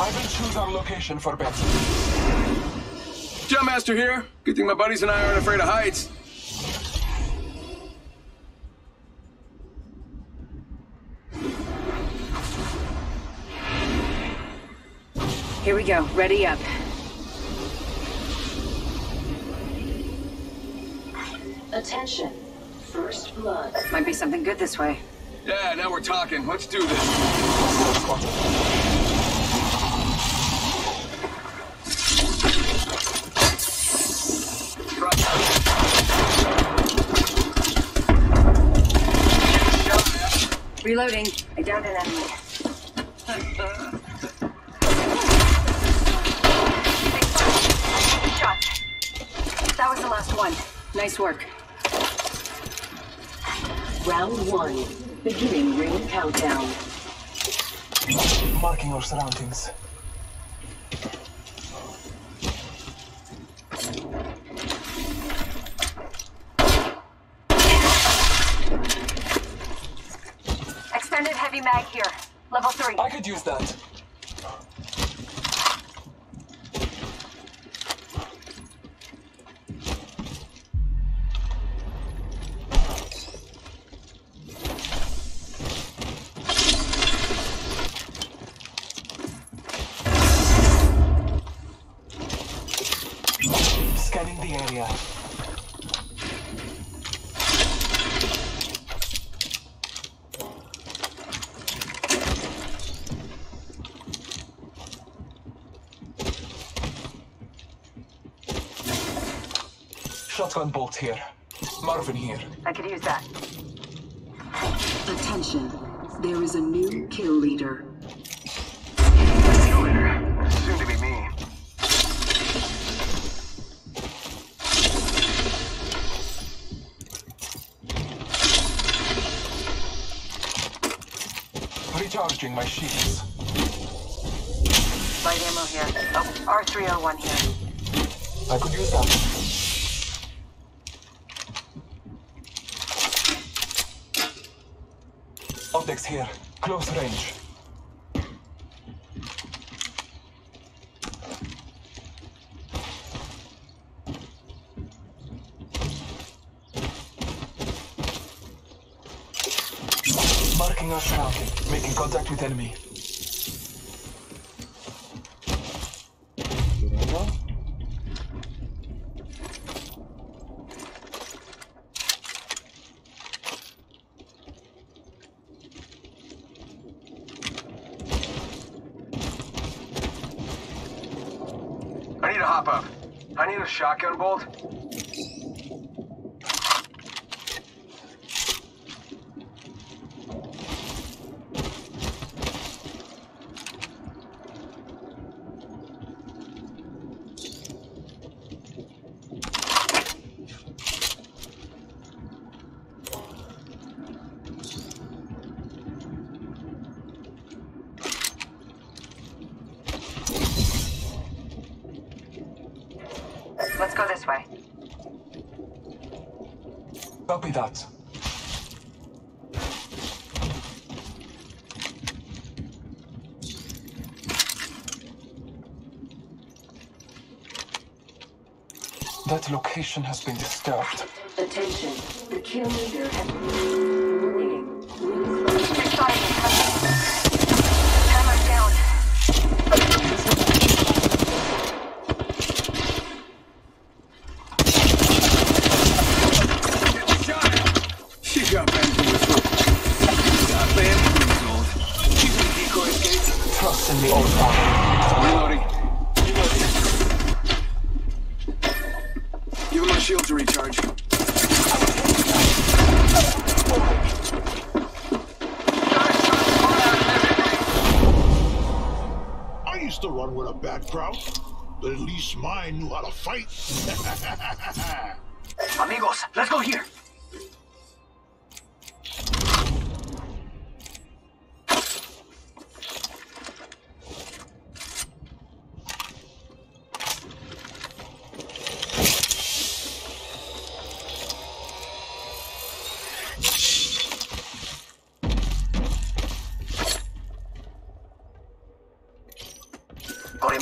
I will choose our location for base. Jumpmaster here. Good thing my buddies and I aren't afraid of heights. Here we go. Ready up. Attention. First blood. Might be something good this way. Yeah, now we're talking. Let's do this. Reloading. I downed an enemy. That was the last one. Nice work. Round one. Beginning ring countdown. Marking our surroundings. Extended heavy mag here. Level three. I could use that. Scanning the area. Shotgun bolt here. Marvin here. I could use that. Attention. There is a new kill leader. Soon to be me. Recharging my shields. Light ammo here. Oh, R301 here. I could use that. Here. Close range. Marking our surrounding. Making contact with enemy. I need to hop up. I need a shotgun bolt. Let's go this way. Copy that. That location has been disturbed. Attention. The kill leader has Warning. Ring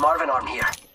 Marvin arm here.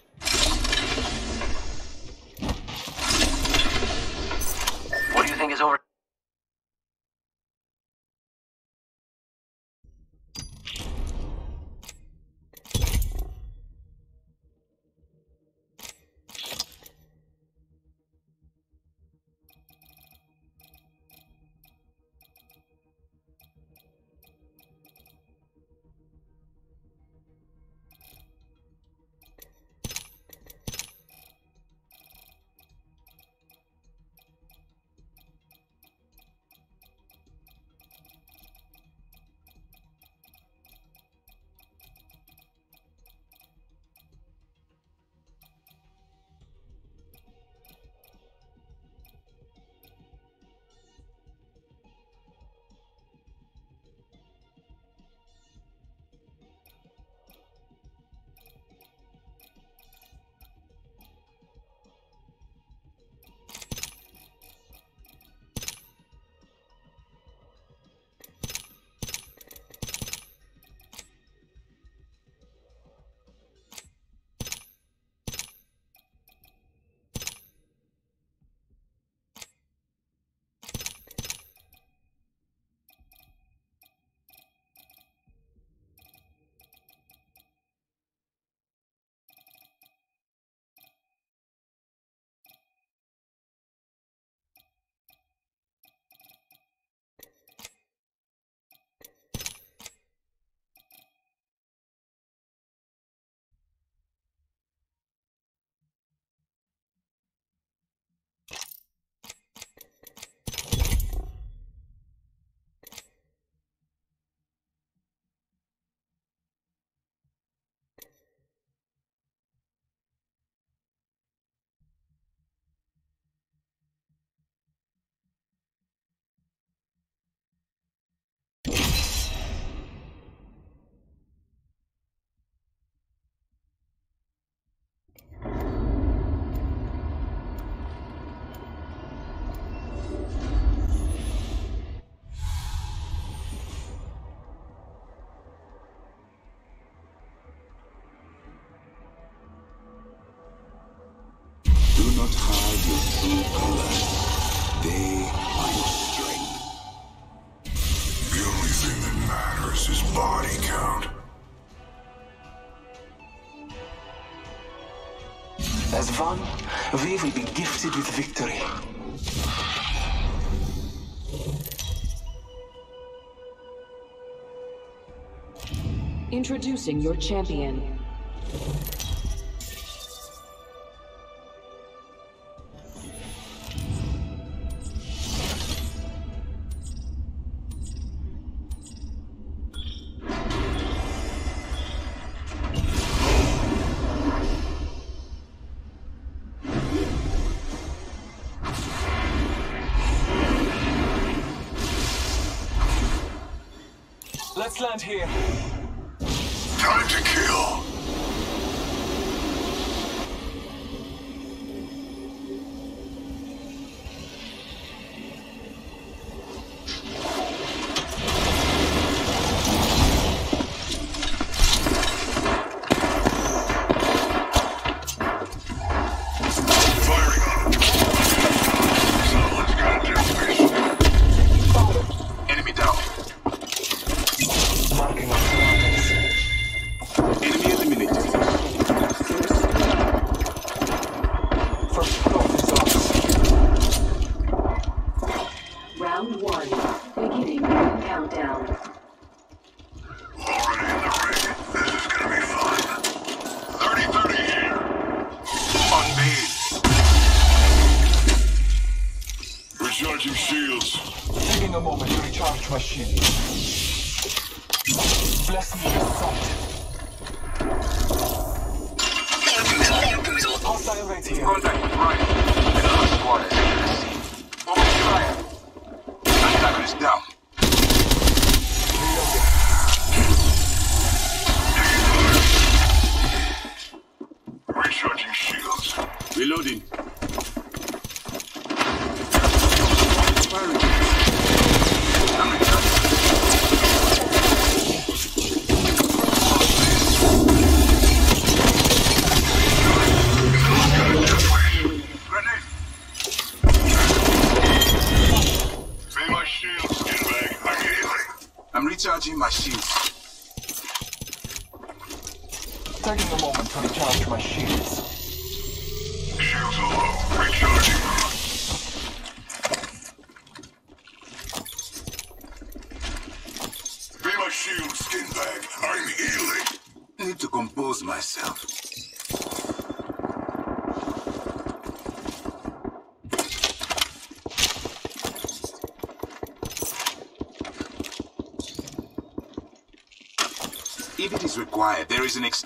we will be gifted with victory. Introducing your champion.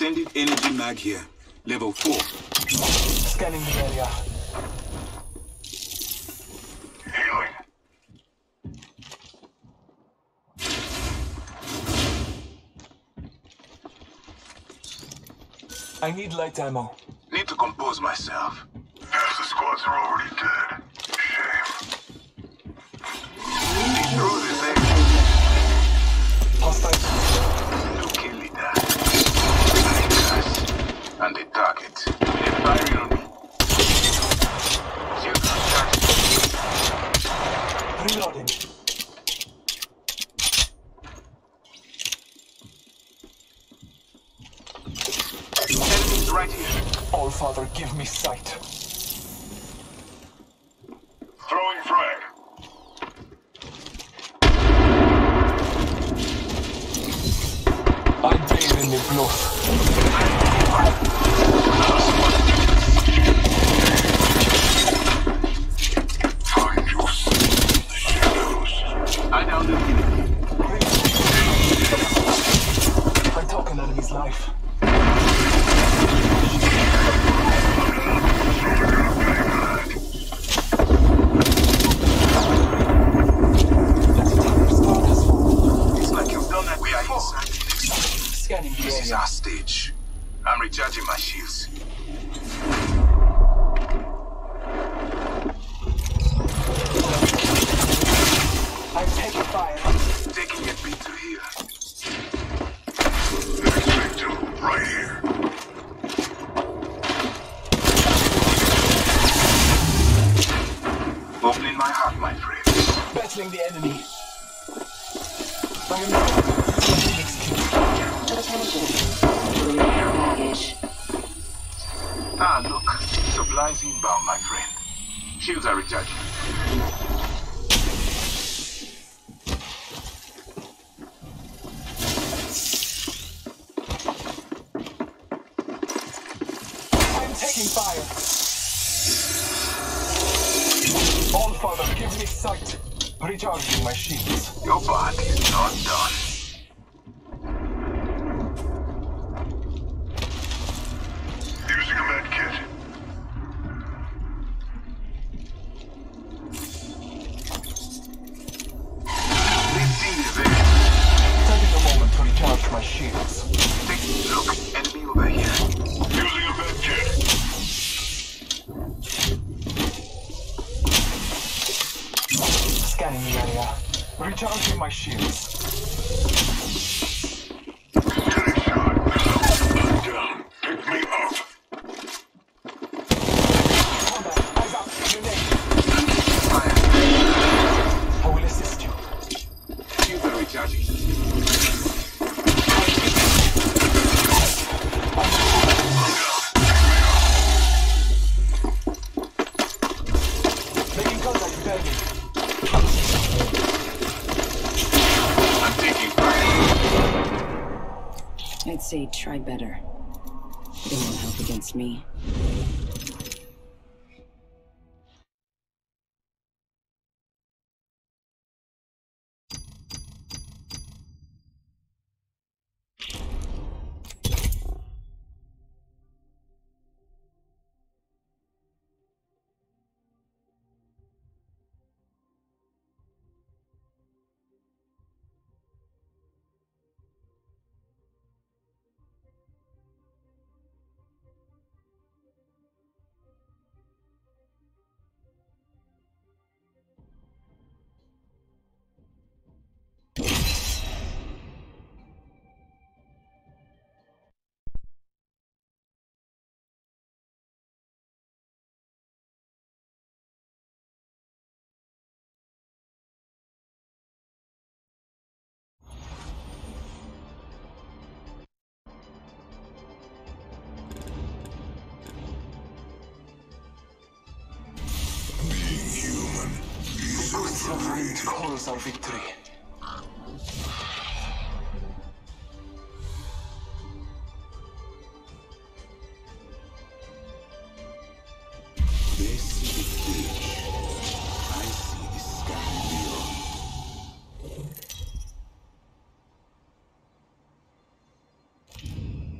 extended energy mag here. Level 4. Scanning the area. I need light ammo. Need to compose myself. Half the squads are already dead. will cause our victory.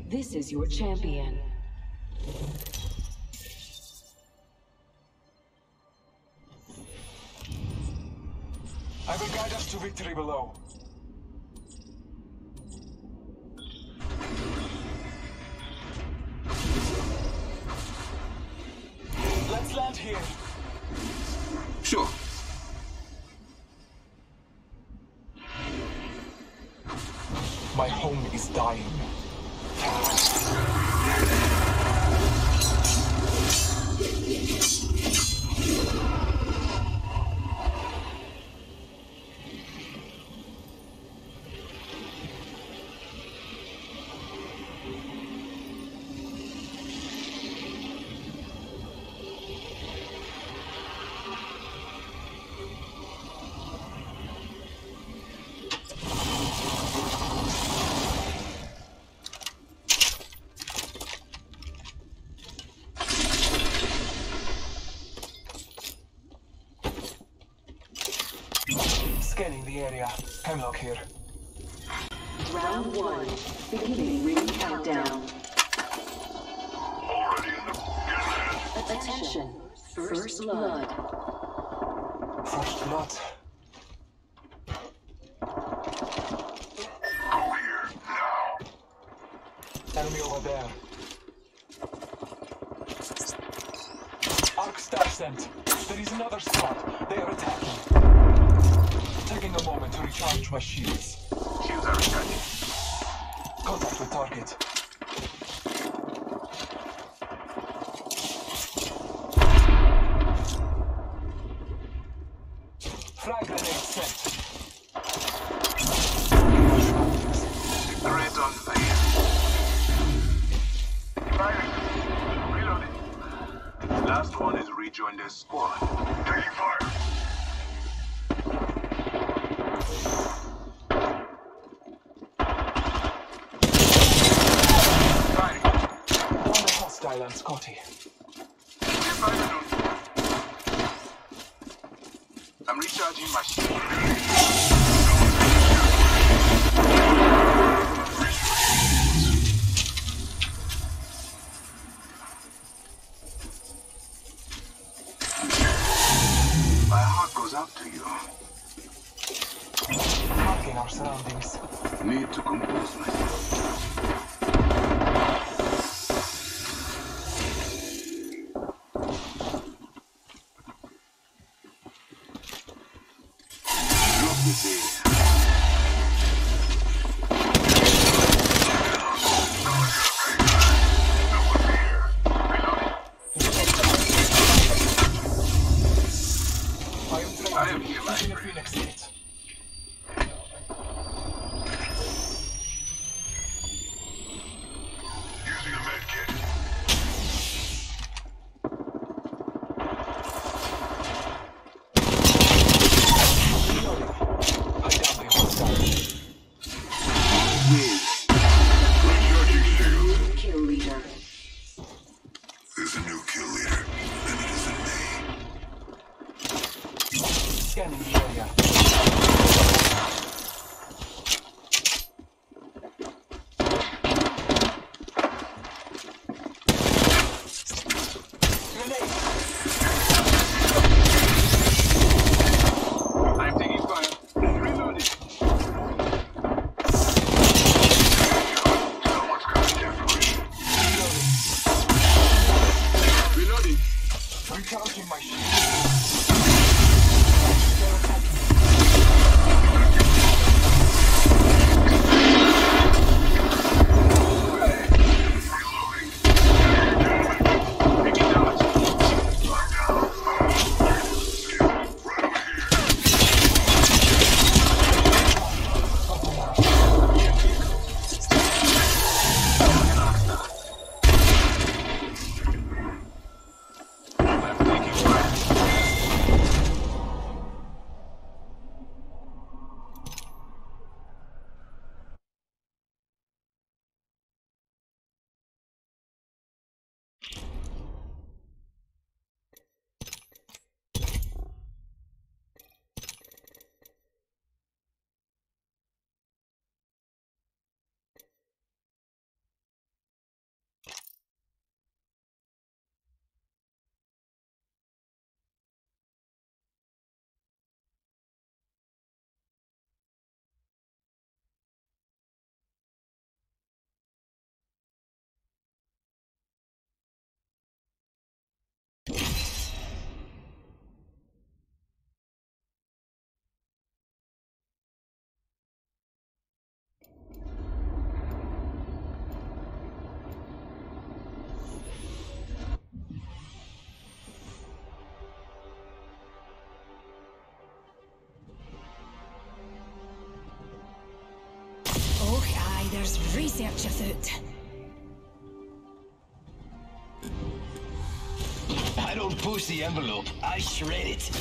This is your champion. victory below. Let's land here. Sure. My home is dying. Hemlok here. Round one, beginning ring countdown. Already in the Attention, first blood. First blood. checked. Last one is rejoined escort. Research afoot. I don't push the envelope, I shred it.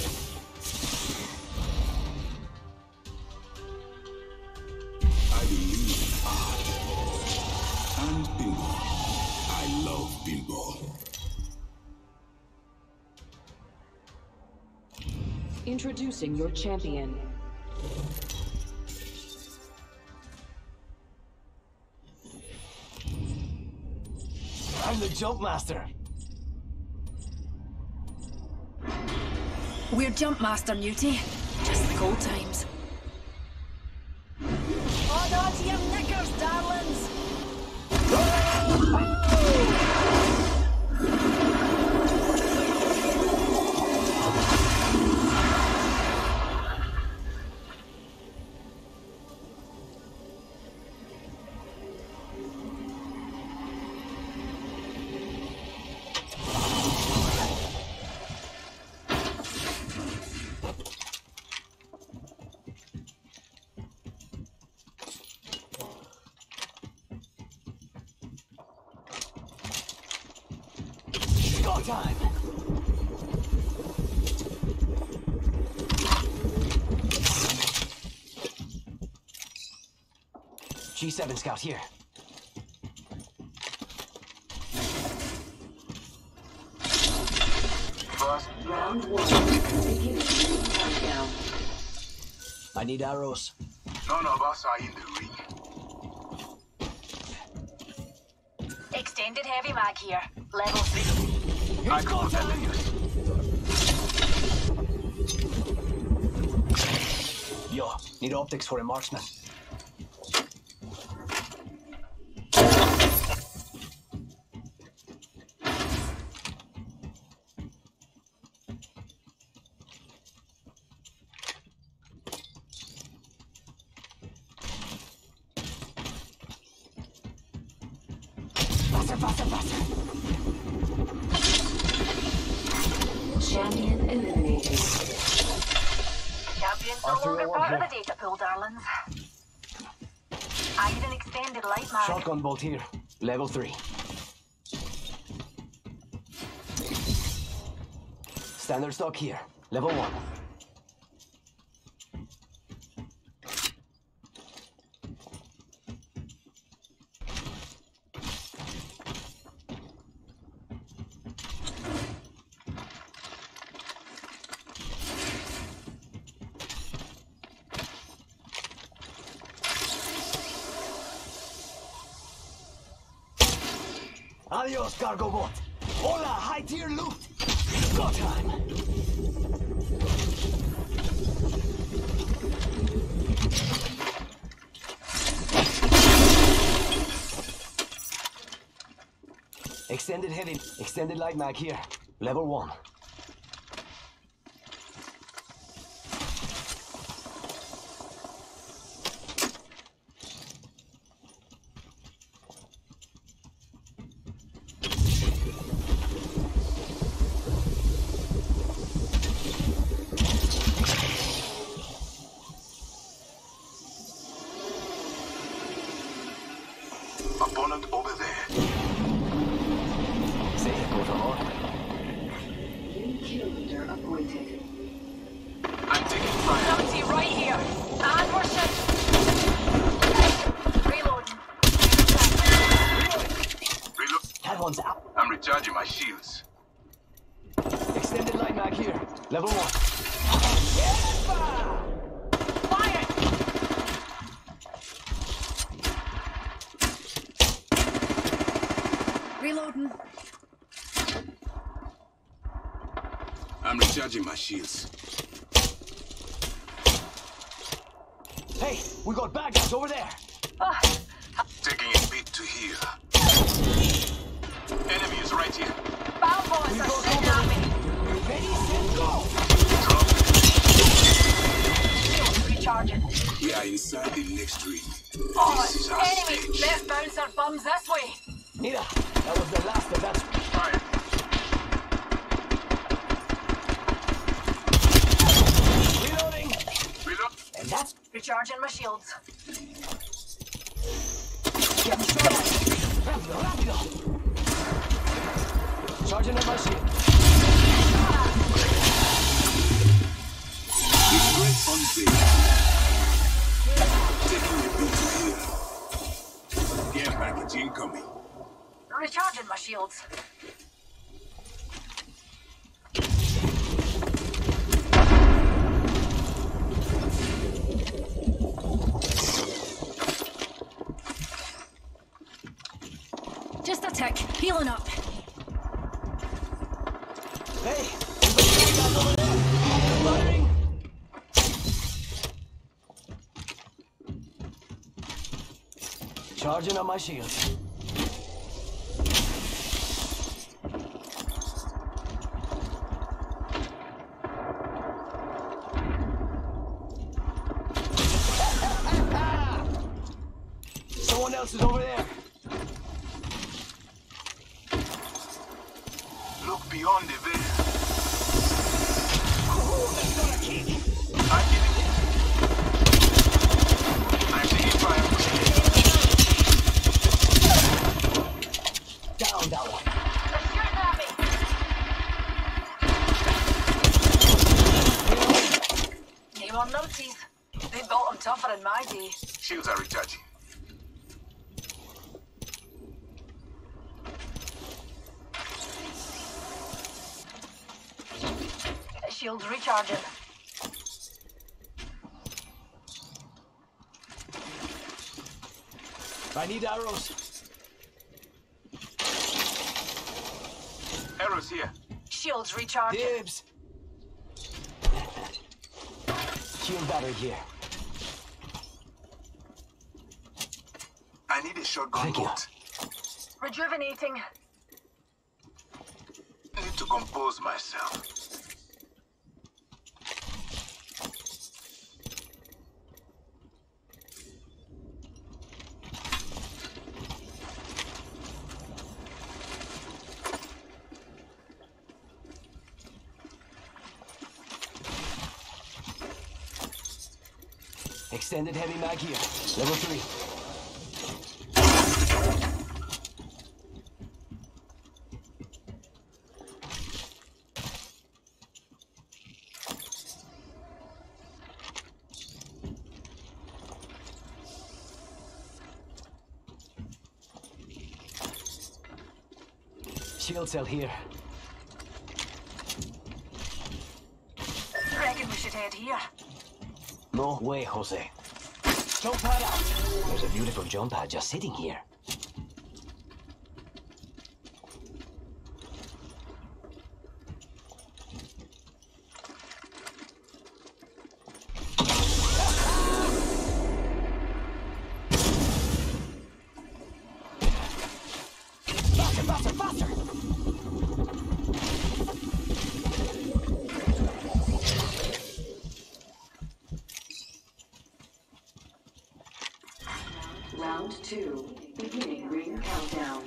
I believe in art and pinball. I love pinball. Introducing your champion. The jump master. We're Jump Master Newty. Just like old times. Time! G7 scout here. First, Round one. Beginning countdown. I need arrows. none of us are in the ring. Extended heavy mag here. Level 3. Yo, need optics for a marksman. Faster, faster, faster! Champion eliminated. Champions no Arthur, longer one part of the data pool, darlings. I need an extended light mag. Shotgun bolt here. Level 3. Standard stock here. Level 1. Cargo bot. Hola, high tier loot. Go time. Extended heavy, extended light mag here. Level one. Bono, Incoming. Recharging my shields. Just a tick. Healing up. Hey! Charging on my shields. Need arrows. Arrows here. Shields recharging. Dibs. Shield battery here. I need a shotgun Thank you. bolt. Rejuvenating. Need to compose myself. Extended heavy mag here. Level 3. Shield cell here. Reckon we should head here. No way, Jose. Jump pad out. There's a beautiful jump pad just sitting here. Faster, faster, faster! Round two. Beginning ring countdown.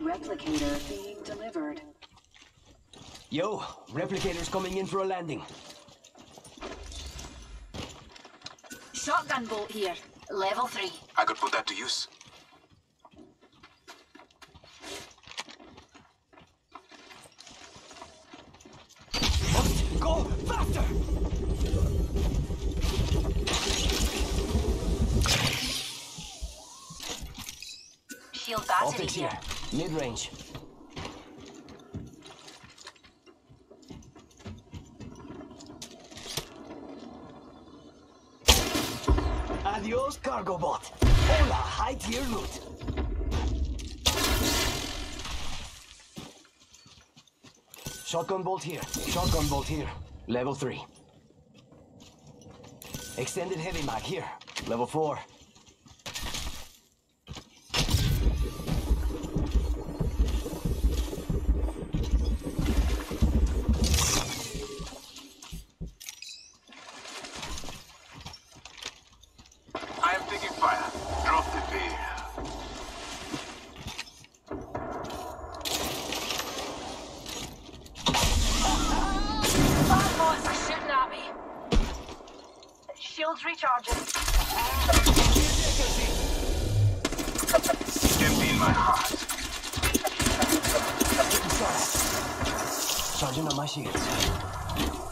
Replicator being delivered. Yo, replicator's coming in for a landing. Shotgun bolt here. Level three. I could put that to use. Go faster! Shield battery Optics here. here. Mid-range. Cargo bot. Hola, high tier loot. Shotgun bolt here. Shotgun bolt here. Level 3. Extended heavy mag here. Level 4. Shields recharging. Emptying my heart. Charging on my shields.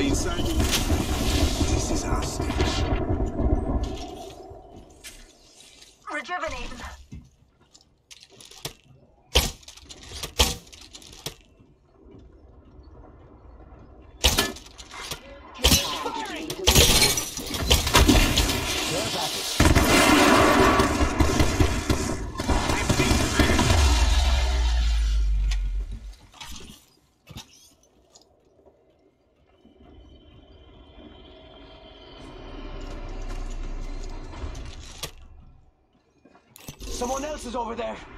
Inside. This is our stage. Rejuvenating. Care package. Someone else is over there.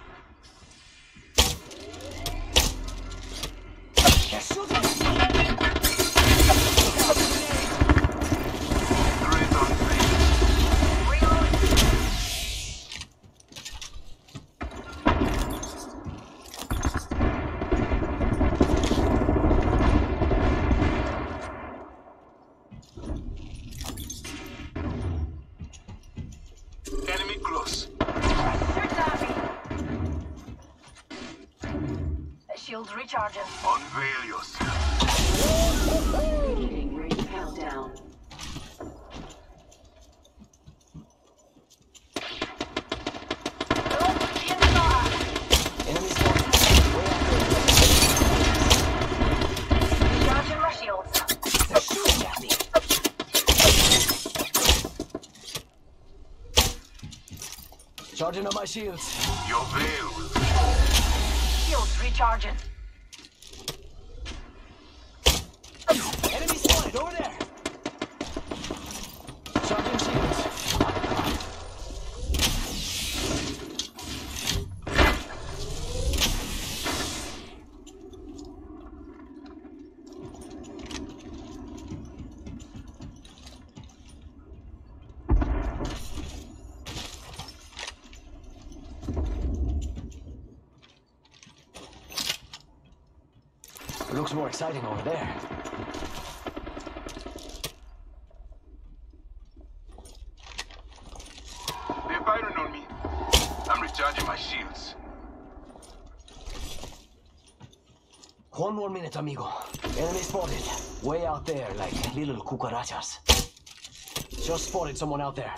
Shields. Unveil yourself. Beginning ring countdown. Nope, being shot at. Enemy spotted. Way out Recharging my shields. there. They're shooting at me. Charging up my shields. Your veil will Shields recharging. Enemy spotted over there. Charging shields. Looks more exciting over there. They're firing on me. I'm recharging my shields. One more minute, amigo. Enemy spotted. Way out there, like little cucarachas. Just spotted someone out there.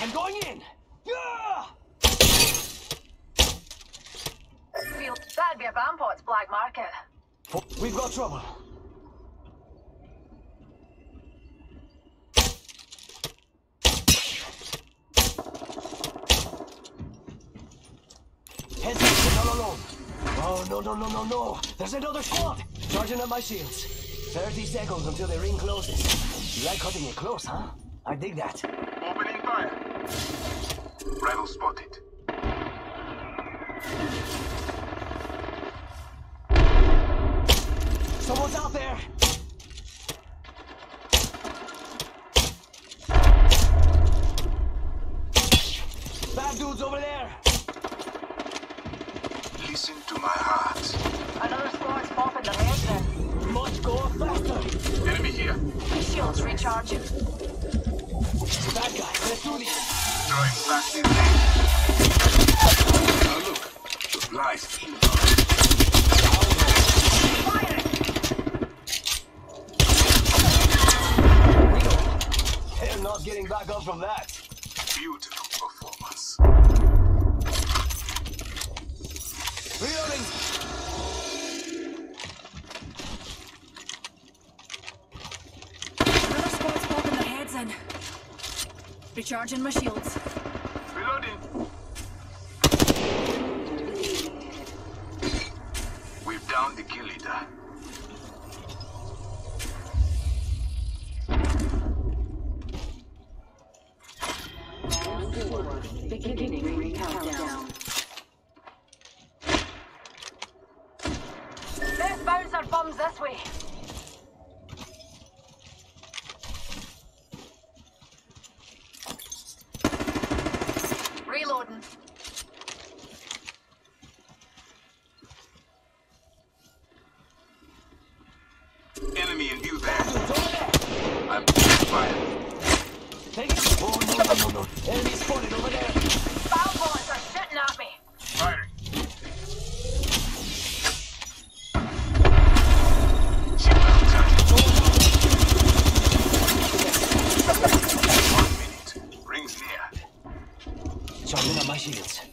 I'm going in! Yeah! That'd be a Bampot's black market. We've got trouble. Up, we're not alone. Oh, no, no, no, no, no. There's another squad. Charging up my shields. 30 seconds until the ring closes. You like cutting it close, huh? I dig that. Opening fire. Rebel spotted. Someone's out there. comes from that? Beautiful performance. Reloading! Recharging my shields. jumping on my heels.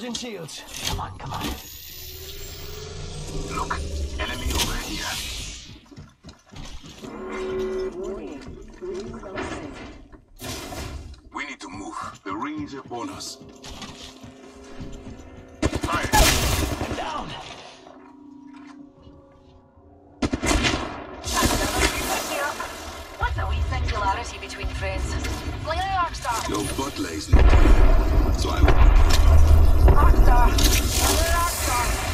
Charging shields. Come on, come on. Look, enemy over here. We need to move. The ring is upon us. Fire! Down! What's between friends? No bot lays in the time, so I will... Achtung! Achtung!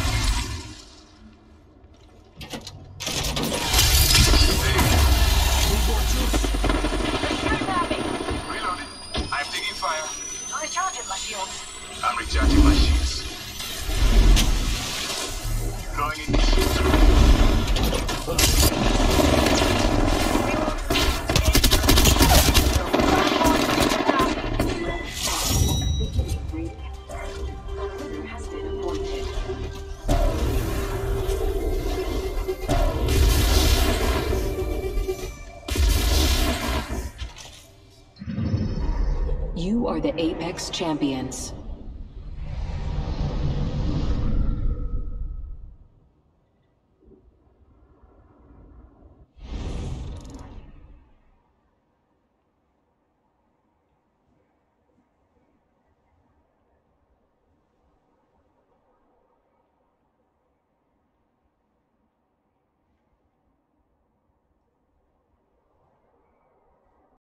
champions.